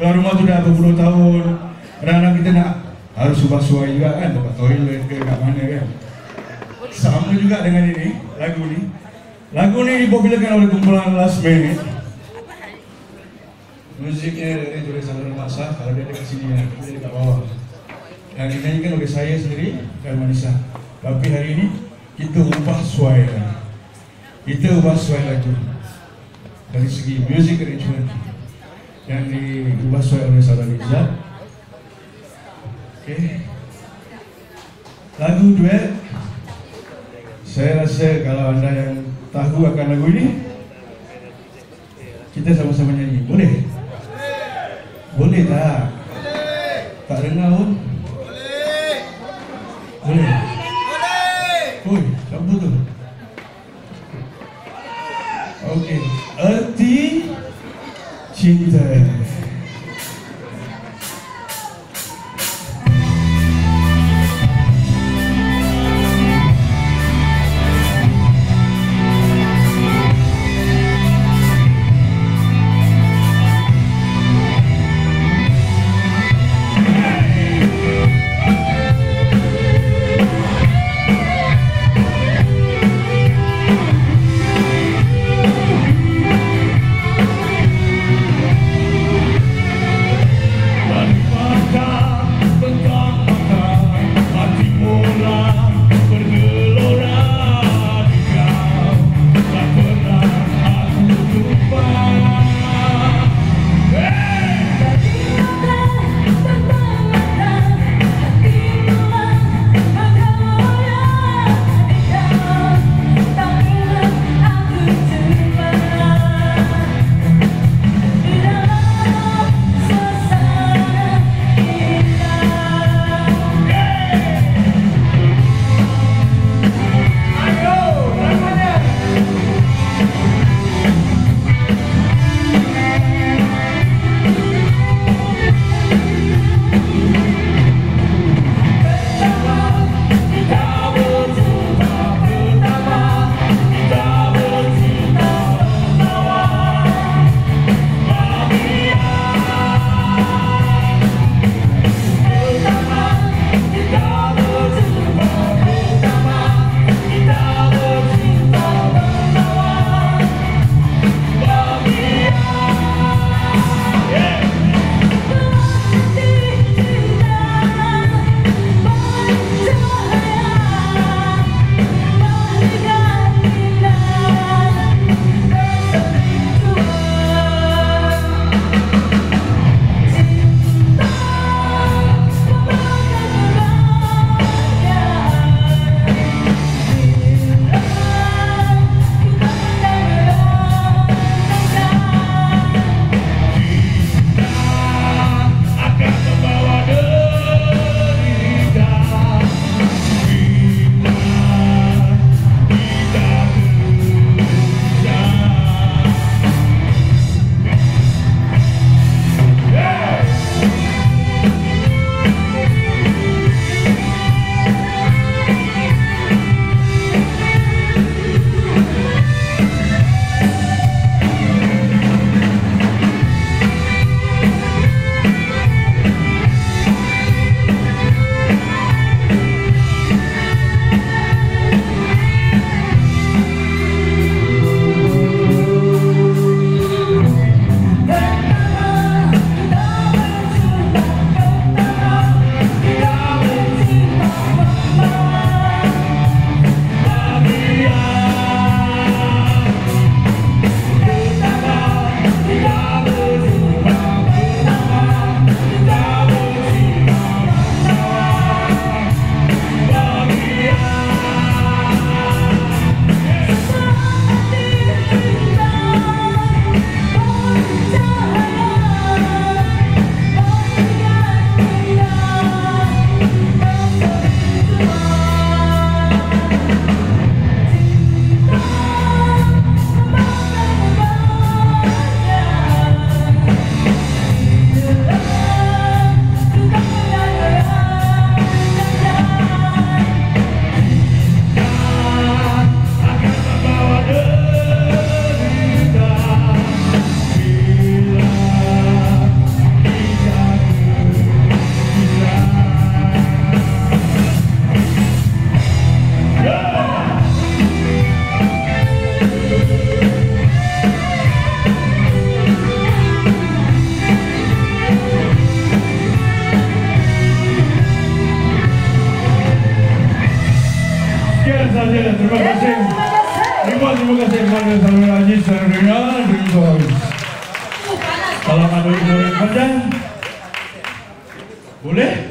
Kalau rumah tu dah berpuluh tahun, kadang-kadang kita nak harus ubah suai juga kan, tempat toilet ke kat mana kan. Sama juga dengan ini, lagu ni. Lagu ni dipopularkan oleh kumpulan Last Minute. Musiknya dari tulis Saudara Maksa, kalau dia dekat sini, ya, dia dekat bawah. Yang dinyanyikan oleh saya sendiri dan Manisa. Tapi hari ini kita ubah suai Kita ubah suai lagu dari segi music arrangement yang diubah suai oleh Saudara Rizal. Okay. Lagu duet saya rasa kalau anda yang tahu akan lagu ini kita sama-sama nyanyi. Boleh? Boleh tak? Tak dengar pun? Boleh. Oi, siapa tu? meet Kasih kepada saudara juga Uh, panas. Salam adu yang. Boleh? Dia?